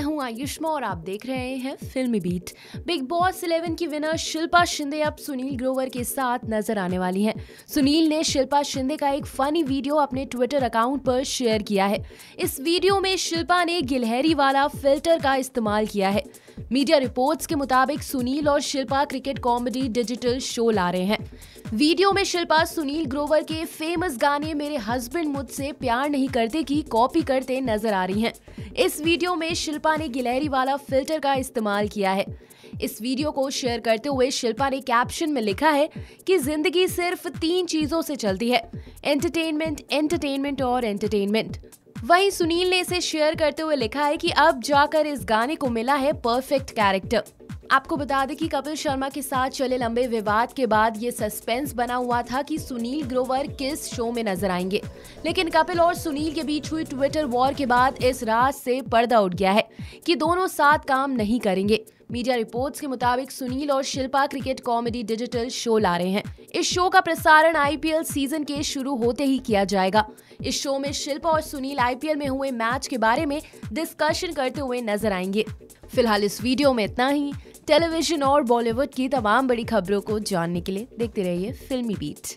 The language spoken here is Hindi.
मैं हूँ आयुष्मा और आप देख रहे हैं फिल्मी बीट। बिग बॉस 11 की विनर शिल्पा शिंदे अब सुनील ग्रोवर के साथ नज़र आने वाली हैं। सुनील ने शिल्पा शिंदे का एक फनी वीडियो अपने ट्विटर अकाउंट पर शेयर किया है। इस वीडियो में शिल्पा ने गिलहरी वाला फ़िल्टर का इस्तेमाल किया है। मीडिया रिपोर्ट्स के मुताबिक सुनील और Shilpa cricket comedy digital show ला रहे हैं। वीडियो में शिल्पा सुनील ग्रोवर के फ़ेमस गाने मेरे हस्बैंड मुझसे प्यार नहीं करते की कॉपी करते नज़र आ रही हैं। इस वीडियो में शिल्पा ने गिलहरी वाला फ़िल्टर का इस्तेमाल किया है। इस वीडियो को शेयर करते हुए शिल्पा ने कैप्शन में लिखा है कि ज़िंदगी सिर्फ़ तीन चीज़ों से चलती है एंटरटेनमेंट एंटरटेनमेंट और एंटरटेनमेंट वहीं सुनील ने इसे शेयर करते हुए लिखा है कि अब जाकर इस गाने को मिला है परफेक्ट कैरेक्टर आपको बता दें कि कपिल शर्मा के साथ चले लंबे विवाद के बाद ये सस्पेंस बना हुआ था कि सुनील ग्रोवर किस शो में नज़र आएँगे। लेकिन कपिल और सुनील के बीच हुई ट्विटर वॉर के बाद इस राज से पर्दा उठ गया है कि दोनों साथ काम नहीं करेंगे। मीडिया रिपोर्ट्स के मुताबिक सुनील और Shilpa cricket comedy digital show ला रहे हैं। इस शो का प्रसारण आईपीएल सीज़न के शुरू होते ही किया जाएगा। इस शो में शिल्पा और सुनील आईपीएल में हुए मैच के बारे में डिस्कशन करते हुए नज़र आएँगे। फ़िलहाल इस वीडियो में इतना ही। टेलीविज़न और बॉलीवुड की तमाम बड़ी खबरों को जानने के लिए देखते रहिए फिल्मी बीट।